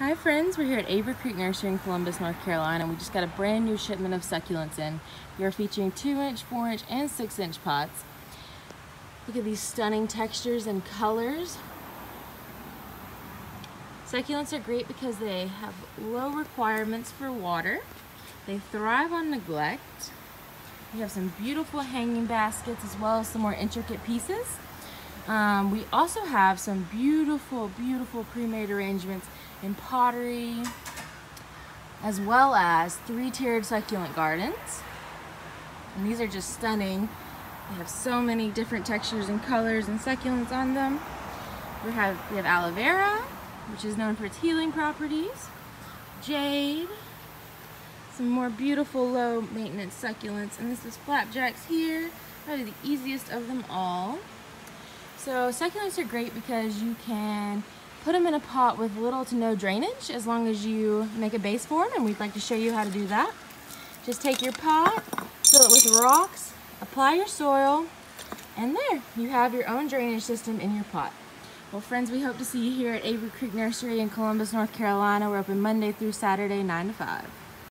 Hi friends, we're here at Avery Creek Nursery in Columbus, North Carolina. We just got a brand new shipment of succulents in. We are featuring 2 inch, 4 inch, and 6 inch pots. Look at these stunning textures and colors. Succulents are great because they have low requirements for water. They thrive on neglect. We have some beautiful hanging baskets as well as some more intricate pieces. Um, we also have some beautiful, beautiful pre-made arrangements in pottery, as well as three-tiered succulent gardens. And these are just stunning. They have so many different textures and colors and succulents on them. We have, we have aloe vera, which is known for its healing properties, jade, some more beautiful low maintenance succulents, and this is flapjacks here, probably the easiest of them all. So succulents are great because you can put them in a pot with little to no drainage as long as you make a base for them and we'd like to show you how to do that. Just take your pot, fill it with rocks, apply your soil, and there, you have your own drainage system in your pot. Well friends, we hope to see you here at Avery Creek Nursery in Columbus, North Carolina. We're open Monday through Saturday, 9 to 5.